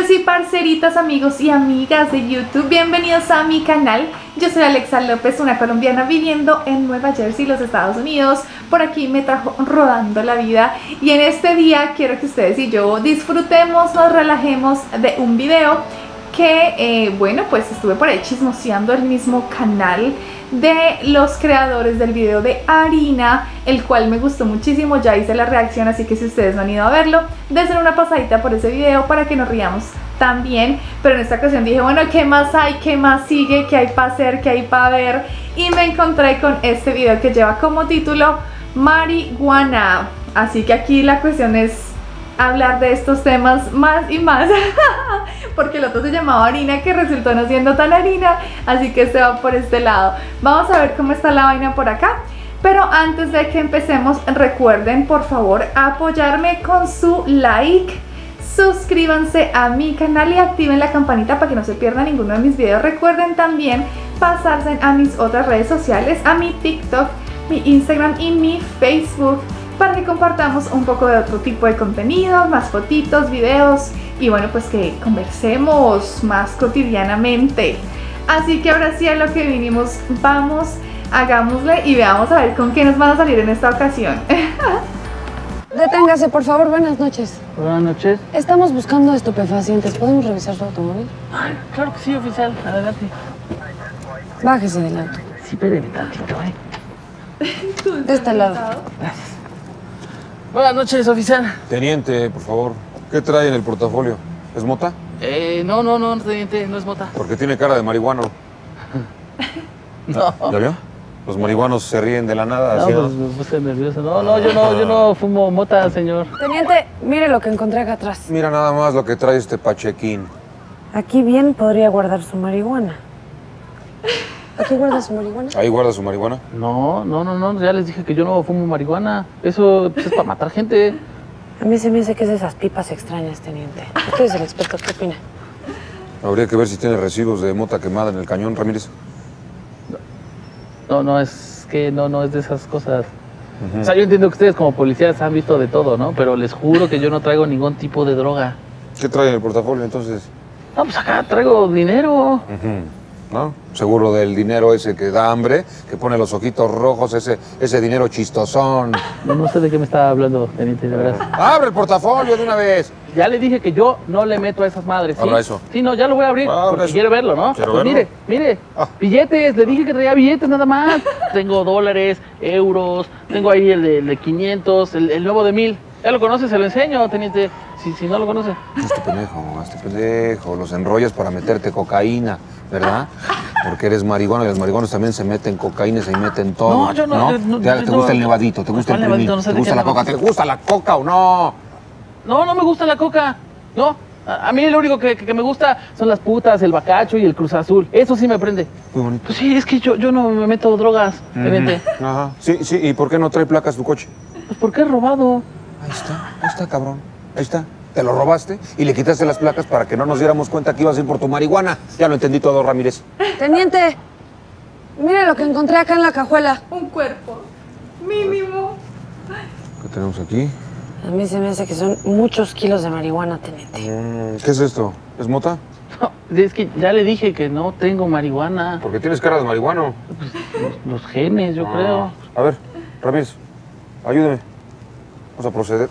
Parceros y parceritas, amigos y amigas de YouTube, bienvenidos a mi canal. Yo soy Alexa López, una colombiana viviendo en Nueva Jersey, los Estados Unidos. Por aquí me trajo rodando la vida y en este día quiero que ustedes y yo disfrutemos, nos relajemos de un video que, eh, bueno, pues estuve por ahí chismoseando el mismo canal de los creadores del video de Harina, el cual me gustó muchísimo, ya hice la reacción, así que si ustedes no han ido a verlo, dense una pasadita por ese video para que nos riamos también, pero en esta ocasión dije, bueno, ¿qué más hay? ¿Qué más sigue? ¿Qué hay para hacer? ¿Qué hay para ver? Y me encontré con este video que lleva como título Marihuana, así que aquí la cuestión es hablar de estos temas más y más porque el otro se llamaba harina que resultó no siendo tan harina así que se va por este lado. Vamos a ver cómo está la vaina por acá. Pero antes de que empecemos recuerden por favor apoyarme con su like suscríbanse a mi canal y activen la campanita para que no se pierda ninguno de mis videos. Recuerden también pasarse a mis otras redes sociales a mi TikTok mi Instagram y mi Facebook para que compartamos un poco de otro tipo de contenido, más fotitos, videos y bueno, pues que conversemos más cotidianamente. Así que ahora sí a lo que vinimos, vamos, hagámosle y veamos a ver con qué nos van a salir en esta ocasión. Deténgase, por favor. Buenas noches. Buenas noches. Estamos buscando estupefacientes. ¿Podemos revisar su automóvil? Ay, claro que sí, oficial. Adelante. Bájese del auto. Sí, espéreme tantito, ¿eh? De este lado. Gracias. Buenas noches, oficial. Teniente, por favor, ¿qué trae en el portafolio? ¿Es mota? Eh, no, no, no, teniente, no es mota. Porque tiene cara de marihuano. No. ¿Ya vio? Los marihuanos se ríen de la nada. No, ¿sí, pues me puse nervioso. No, no, yo no, yo no fumo mota, señor. Teniente, mire lo que encontré acá atrás. Mira nada más lo que trae este pachequín. Aquí bien podría guardar su marihuana. ¿Aquí guarda su marihuana? Ahí guarda su marihuana. No, no, no, no, ya les dije que yo no fumo marihuana. Eso pues, es para matar gente. A mí se me hace que es de esas pipas extrañas, teniente. Usted es el experto, ¿qué opina? Habría que ver si tiene residuos de mota quemada en el cañón, Ramírez. No, no, es que no, no es de esas cosas. O sea, yo entiendo que ustedes como policías han visto de todo, ¿no? Pero les juro que yo no traigo ningún tipo de droga. ¿Qué trae en el portafolio entonces? No, pues acá traigo dinero. Ujú. ¿No? Seguro del dinero ese que da hambre, que pone los ojitos rojos, ese, ese dinero chistosón. No, no sé de qué me está hablando, teniente, de verdad. ¡Abre el portafolio de una vez! Ya le dije que yo no le meto a esas madres, ¿sí? Abra eso. Sí, no, ya lo voy a abrir Abra porque eso. quiero verlo, ¿no? Quiero Pues verlo. Mire, mire, Ah. billetes, le dije que traía billetes nada más. tengo dólares, euros, tengo ahí el de, el de 500, el, el nuevo de 1000. Ya lo conoce, se lo enseño, teniente, si, si no lo conoce. Este pendejo, este pendejo, los enrollas para meterte cocaína, ¿verdad? Porque eres marihuana y los marihuanos también se meten cocaína y se meten todo. No, yo no, no, ¿Te, yo te no. gusta el nevadito? ¿Te gusta el ¿Cuál nevadito? primito? ¿Te gusta la coca? ¿Te gusta la coca o no? No, no me gusta la coca, no. A, a mí lo único que, que me gusta son las putas, el bacacho y el cruz azul. Eso sí me prende. Muy bonito. Pues sí, es que yo, yo no me meto drogas, teniente. Ajá. Sí, sí, ¿y por qué no trae placas tu coche? Pues porque he robado. Ahí está, ahí está, cabrón. Ahí está. Te lo robaste y le quitaste las placas para que no nos diéramos cuenta que ibas a ir por tu marihuana. Ya lo entendí todo, Ramírez. Teniente, mire lo que encontré acá en la cajuela. un cuerpo mínimo. ¿Qué tenemos aquí? A mí se me hace que son muchos kilos de marihuana, teniente. Mm, ¿Qué es esto? ¿Es mota? No, es que ya le dije que no tengo marihuana. Porque tienes cara de marihuano. Los genes, yo creo. A ver, Ramírez, ayúdeme. Vamos a proceder.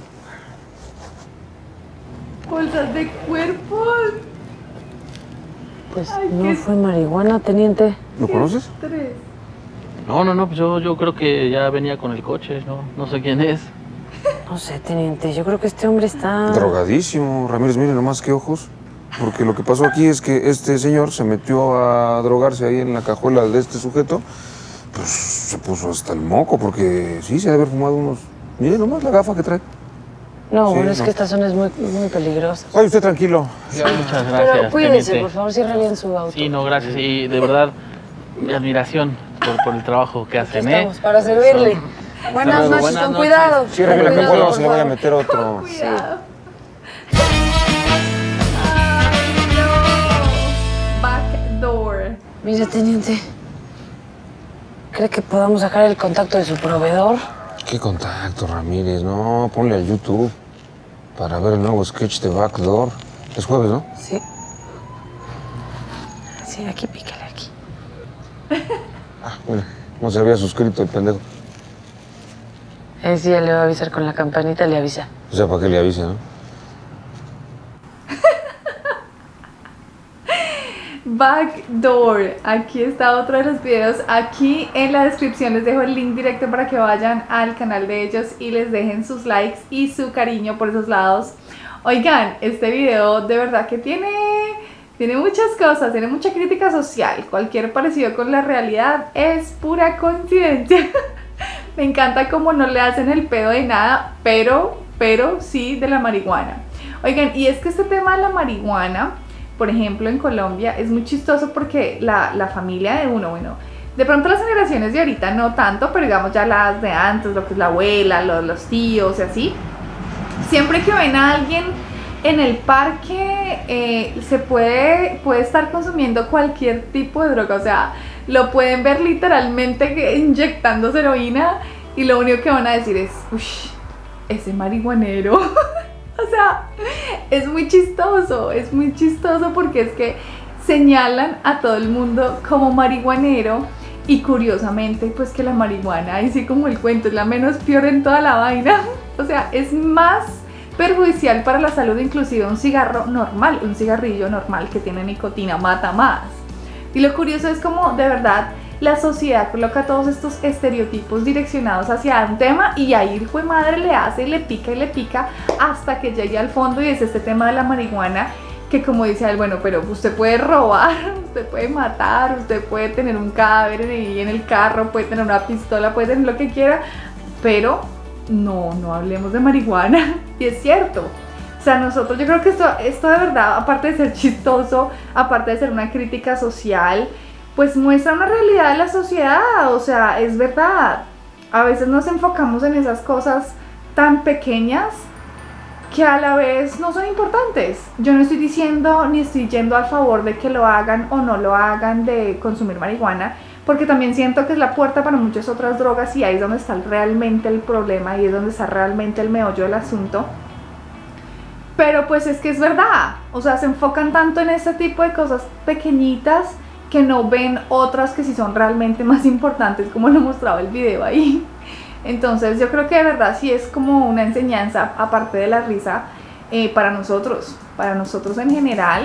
Bolsas de cuerpos. Pues no fue marihuana, teniente. ¿Lo conoces? Tres. No, no, no, pues yo, yo creo que ya venía con el coche, no, no sé quién es. No sé, teniente. Yo creo que este hombre está... Drogadísimo. Ramírez, mire nomás qué ojos. Porque lo que pasó aquí es que este señor se metió a drogarse ahí en la cajuela de este sujeto. Pues se puso hasta el moco, porque sí, se debe haber fumado unos. Mire nomás la gafa que trae. No, Sí, bueno, es no. que esta zona es muy, muy peligrosa. Ay, usted tranquilo. Muchas Pero gracias, cuídese, teniente. por favor, cierre bien su auto. Sí, no, gracias. Y de verdad, mi admiración por, por el trabajo que Aquí hacen, ¿eh? estamos para servirle. Buenas luego, noches, buenas con noches. cuidado. Cierre con la por se le vaya a meter otro. Cuidado. Ay, no. Backdoor. Mire, teniente. ¿Cree que podamos sacar el contacto de su proveedor? ¿Qué contacto, Ramírez? No, ponle al YouTube para ver el nuevo sketch de Backdoor. Es jueves, ¿no? Sí. Sí, aquí pícale aquí. Ah, mira, no se había suscrito el pendejo. Eh, sí, ya le va a avisar con la campanita, le avisa. O sea, para que le avise, ¿no? Backdoor. Aquí está otro de los videos. Aquí en la descripción les dejo el link directo para que vayan al canal de ellos y les dejen sus likes y su cariño por esos lados. Oigan, este video de verdad que tiene, tiene muchas cosas, tiene mucha crítica social. Cualquier parecido con la realidad es pura coincidencia. Me encanta cómo no le hacen el pedo de nada, pero, pero sí de la marihuana. Oigan, y es que este tema de la marihuana por ejemplo, en Colombia es muy chistoso porque la, la, familia de uno, bueno, de pronto las generaciones de ahorita no tanto, pero digamos ya las de antes, lo que es la abuela, los, los tíos y así, siempre que ven a alguien en el parque eh, se puede, puede estar consumiendo cualquier tipo de droga, o sea, lo pueden ver literalmente inyectando heroína y lo único que van a decir es, uff, ese marihuanero. O sea, es muy chistoso, es muy chistoso porque es que señalan a todo el mundo como marihuanero y curiosamente pues que la marihuana, así como el cuento, es la menos peor en toda la vaina. O sea, es más perjudicial para la salud inclusive un cigarro normal, un cigarrillo normal que tiene nicotina mata más. Y lo curioso es como de verdad la sociedad coloca todos estos estereotipos direccionados hacia un tema y ahí fue madre le hace y le pica y le pica hasta que llegue al fondo y es este tema de la marihuana que como dice él, bueno, pero usted puede robar, usted puede matar, usted puede tener un cadáver en el carro, puede tener una pistola, puede tener lo que quiera, pero no, no hablemos de marihuana. Y es cierto. O sea, nosotros, yo creo que esto, esto de verdad, aparte de ser chistoso, aparte de ser una crítica social, pues muestra una realidad de la sociedad, o sea, es verdad. A veces nos enfocamos en esas cosas tan pequeñas que a la vez no son importantes. Yo no estoy diciendo ni estoy yendo a favor de que lo hagan o no lo hagan de consumir marihuana, porque también siento que es la puerta para muchas otras drogas y ahí es donde está realmente el problema y es donde está realmente el meollo del asunto. Pero pues es que es verdad, o sea, se enfocan tanto en este tipo de cosas pequeñitas que no ven otras que sí son realmente más importantes, como lo mostraba el video ahí. Entonces yo creo que de verdad sí es como una enseñanza, aparte de la risa, eh, para nosotros, para nosotros en general.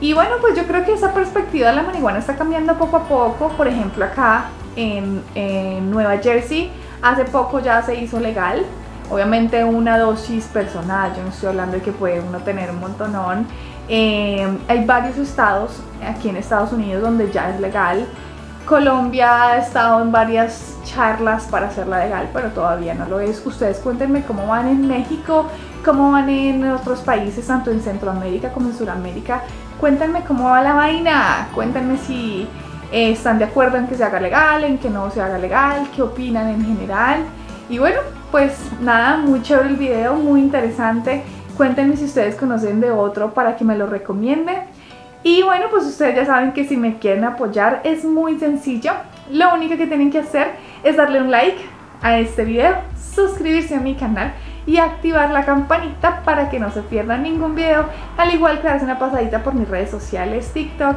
Y bueno, pues yo creo que esa perspectiva de la marihuana está cambiando poco a poco. Por ejemplo, acá en, en Nueva Jersey, hace poco ya se hizo legal. Obviamente una dosis personal, yo no estoy hablando de que puede uno tener un montonón. Eh, hay varios estados aquí en Estados Unidos donde ya es legal. Colombia ha estado en varias charlas para hacerla legal, pero todavía no lo es. Ustedes cuéntenme cómo van en México, cómo van en otros países, tanto en Centroamérica como en Sudamérica. Cuéntenme cómo va la vaina, cuéntenme si eh, están de acuerdo en que se haga legal, en que no se haga legal, qué opinan en general. Y bueno, pues nada, muy chévere el video, muy interesante. Cuéntenme si ustedes conocen de otro para que me lo recomienden. Y bueno, pues ustedes ya saben que si me quieren apoyar es muy sencillo. Lo único que tienen que hacer es darle un like a este video, suscribirse a mi canal y activar la campanita para que no se pierdan ningún video. Al igual que darse una pasadita por mis redes sociales, TikTok,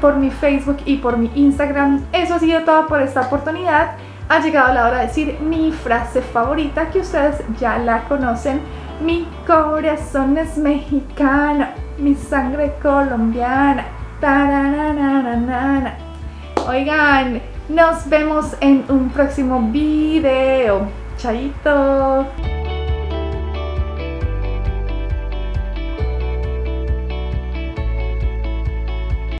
por mi Facebook y por mi Instagram. Eso ha sido todo por esta oportunidad. Ha llegado la hora de decir mi frase favorita que ustedes ya la conocen mi corazón es mexicano, mi sangre colombiana. Oigan, nos vemos en un próximo video. Chaito.